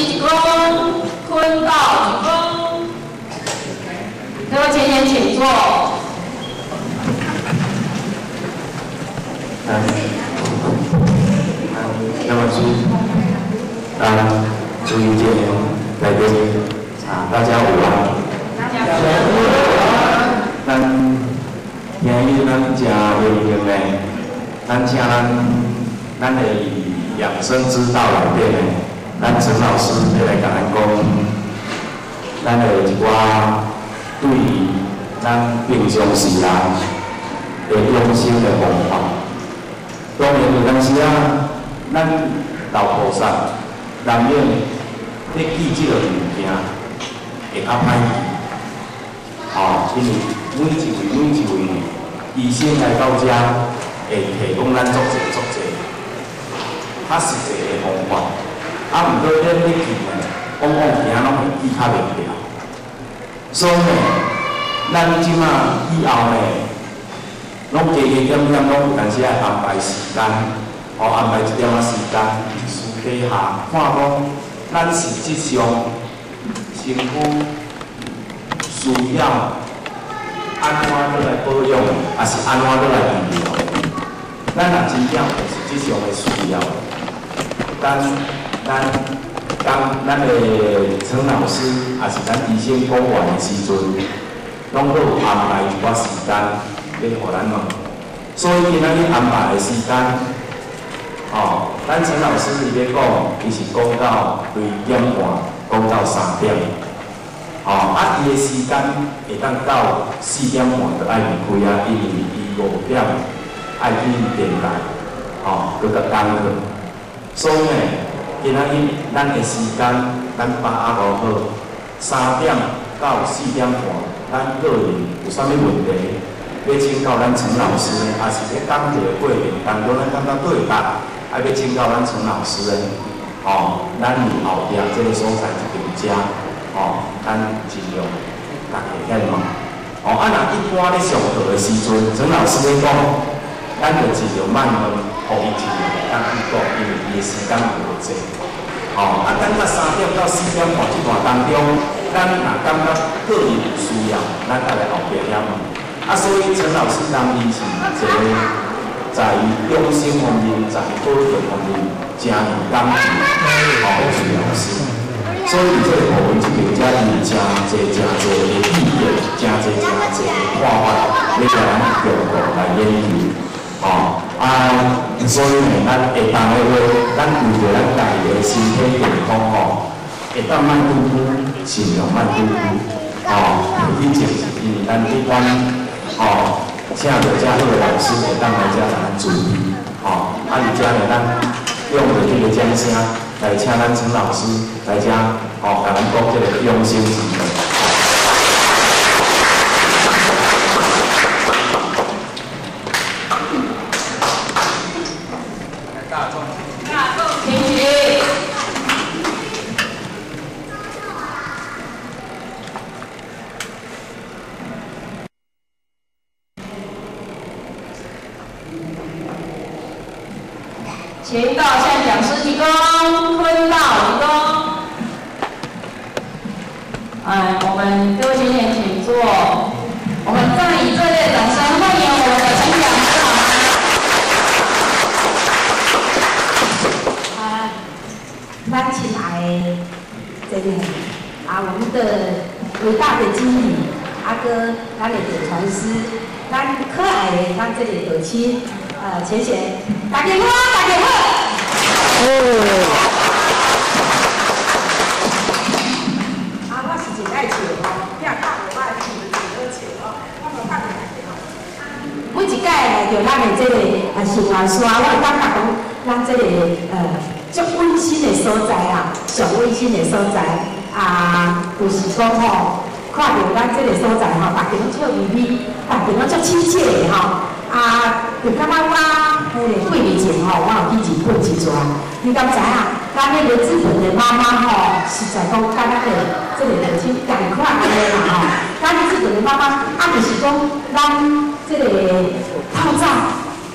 师一鞠躬，坤道一躬。各位前言请坐。来，那么是，啊，朱英姐来宾啊，大家午安。大家好。咱今日咱真荣幸的，咱请咱咱的养生之道内底的，咱陈老师会来甲咱讲，咱的一寡对咱平常时人的养生的方法。当然有当时啊，咱老菩萨难免咧记即个物件会较歹记，哦，因为每一位每一位医生来到遮会提供咱足济足济较实际的方法，啊，毋过咱咧记呢，往往行拢会记较袂牢，所以，咱即马以后呢。拢加加减减，拢有当时爱安排时间，哦安排一点仔时间，私底下看讲，咱实际上身躯需要安怎落来保养，还是安怎落来治疗？咱若真正有实际上的需要，咱咱当咱的陈老师，还是咱医生讲完的时阵，拢都有安排一寡时间。要互咱问，所以今仔日安排的时间，哦，咱陈老师伊咧讲，伊是讲到对点半，讲到三点，哦，啊，伊的时间会当到四点半就爱离开啊，因为伊五点爱去电台，哦，佮甲讲课，所以呢，今仔日咱的时间咱把握好，三点到四点半，咱个人有啥物问题？要请教咱陈老师，还是咧讲一个过程当中咱感觉对答，还要请教咱陈老师呢？哦，咱后边这个所在就更加，哦，咱尽量大家见嘛。哦，啊，若一般咧上课的时阵，陈老师咧讲，咱就尽量慢慢，互伊尽量当去讲，因为伊的时间无济。哦，啊，等到三点到四点半这段当中，咱若感觉个人有需要，咱再来后边遐问。啊，所以陈老师当伊是一个在养生方面、在保健方面，真有感情，好徐老师。所以这个部分就更加伊真侪、真侪的意见，真侪、真侪的看法，要甲咱共同来研究。啊，所以呢，咱下当的话，咱为着咱家己的身体健康吼，会当慢嘟嘟，尽量慢嘟嘟。哦，以前是因为咱一般。哦，请着遮好的老师会当来遮来注意，哦，啊，而且呢，咱用着这个掌声来请咱陈老师来遮，哦，甲咱讲这个用心之美。前道向讲师鞠躬，坤道鞠躬。哎，我们各位学员请坐。我们再以热烈掌声欢迎我们的陈讲师好吗？啊，咱亲爱的这里啊，我们的伟大的经理阿哥，咱的点传师，咱可爱的咱这里母亲。呃，谢谢，打电话，哦。啊，我是真爱笑吼，你若拍我，我会真真好笑吼。我无拍你吼。每一届着咱的这个啊新华山，我感觉讲咱这个呃足温馨的所在啊，上温馨的所在啊，就是讲吼，看到咱这个所在吼，大家拢笑眯眯，大家拢足亲切的吼。啊，就感觉，我有去日本一转，你敢知啊？咱迄个日本的妈妈吼，实在讲敢那个这个母亲同款安尼啦吼。咱日本的妈妈，啊，就是讲咱这个泡澡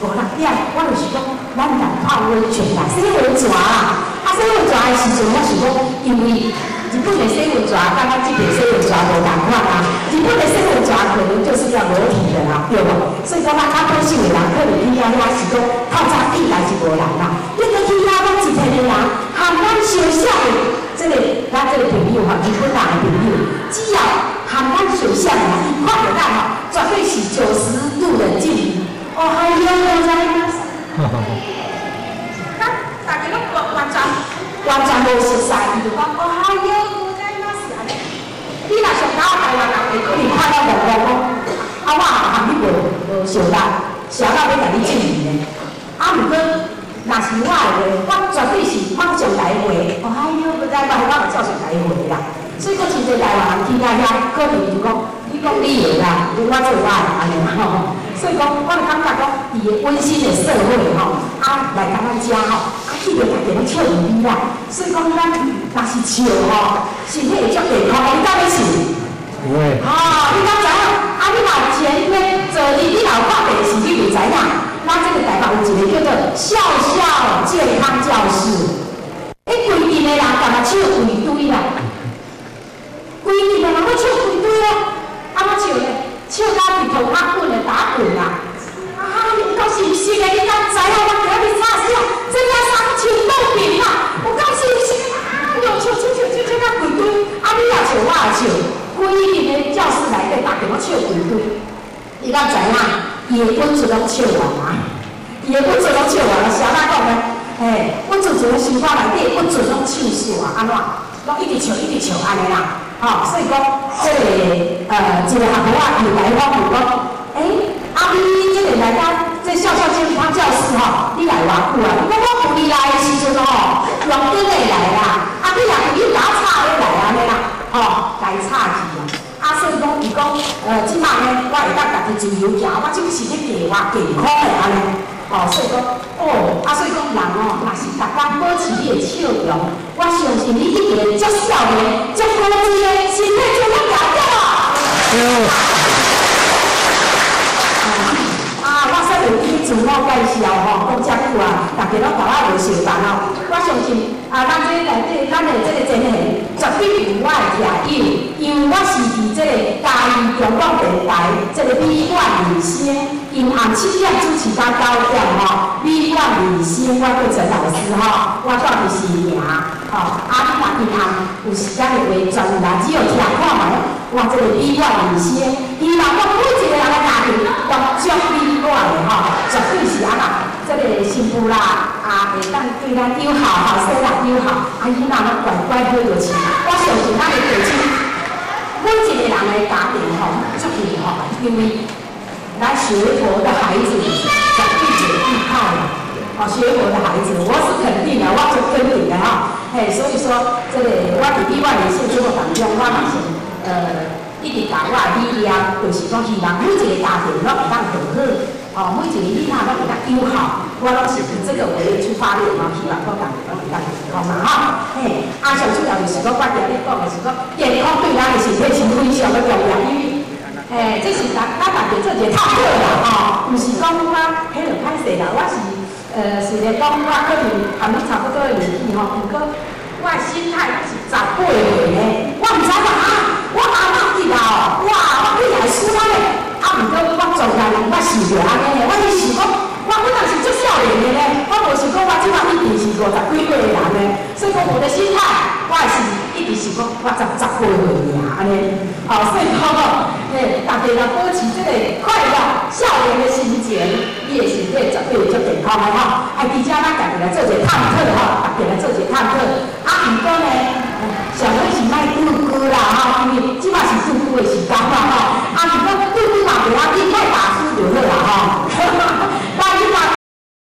五六点，我就是讲咱来泡温泉啦，洗温泉啊，啊洗温泉的时阵，我想讲，因为日本的新闻抓，刚刚这边新闻抓无同款啊。日本的新闻抓可能就是要裸体的啦，对无？所以讲，咱较多数的人可能去遐遐是讲透早起来是无人啦。你个去遐讲一天的人，含咱小小的这个咱这个朋友哈，日本人的朋友，只要含咱小小的，伊看到咱吼，绝对是九十度的距离。哦，还有我在那。大家拢完完全完全无熟悉，伊就讲哦，嗨哟，我在那是安尼。你若上到台湾人，会可能看到网络讲，啊我含你无无熟啦，想到要甲你见面的。啊，毋过若是我的话，我绝对是马上来回。哦，嗨哟，我在台湾，我照常来回啦。所以讲，真侪台湾人听到遐，可能就讲，你讲你的啦，我做我的安尼吼。所以讲，我就感觉讲，伫个温馨的社会吼，啊来甲咱遮吼。去着大家拢笑容美啦，所以讲咱若是笑吼，身体会足健康。你敢要是？不会。哦，你敢知影？啊，你若前天昨日你老看电视，你就知影。咱这个台北有一个叫做笑笑健康教室，哎，规定的人干嘛笑规定的教室内底大家拢笑滚堆。你敢知影？伊的本子拢笑完啊！伊的本子拢笑完了，啥哪讲呢？嘿，本子从心肝内底，本子拢笑死啊！安怎？拢一直笑，一直笑安尼啦。吼，所以讲，这个呃，一个学生仔又来讲就讲，诶。阿咪，即个来家这小小健康教室吼，你来偌久啊？我我扶你来的时阵吼，用顶的来啦。阿咪也是你打岔的来安尼啦，吼，该岔去。讲，呃，即摆呢，我会当家己自由行，我即是咧计划健康的安尼。哦，所以讲，哦，啊，所以讲人哦，若是逐工保持你的笑容，我相信你一定会足少年、足高智的，身体就要强着哦。自我介绍吼，讲遮久啊，大家拢甲我无相同哦。我相信啊，咱这内底，咱的这个节目广电台这个美冠女星，银行七点主持到九点吼，美冠女星，我叫陈老师吼，我到底是名吼，啊，你若银行有时间的话，专门来只有听看嘛，我这个美冠女星，希望我每一个人的家庭都足美冠的吼。绝对是安那，这个幸福啦，啊，会当对咱友好，后生啦友好，啊，囡仔拢乖乖好有钱。我相信咱的父亲，每一个人的家庭吼，足幸福，因为咱学佛的孩子绝对有依靠的。哦，学佛的孩子，我是肯定的，我是肯定的哈。嘿，所以说，这个我伫意外的事做当中，我嘛是呃，一直甲我的理念，就是讲希望每一个家庭拢会当更好。哦，每一个囡仔拢会较友好，我拢是以这个为出发点嘛，希望各家庭拢会较健康嘛，哈。嘿，啊，上主要就是讲，我今日讲的是讲，健康对咱的身体是非常的重要，因为，诶，这是咱咱大家做一个探讨啦，吼，毋是讲我迄落歹势啦，我是，呃，是咧讲我可能含你差不多的年纪吼，不过我的心态是十八岁的，我毋知影啊，我阿妈记啦，哇，我起来输他咧。啊，毋过我做人，我是着安尼的，我是想讲，我本来是足少年的咧，我无想讲我即摆一定是五十几岁的人咧，所以讲我的心态，我是是讲我十十岁岁尔安尼，哦，所以讲吼，嘿，大家若保持这个快乐、少年的心情，你的身体绝对足健康的吼。啊，而且咱家己来做一个探讨吼，大家来做一个探讨。啊，毋过呢，上尾是卖久久啦吼，因为即摆。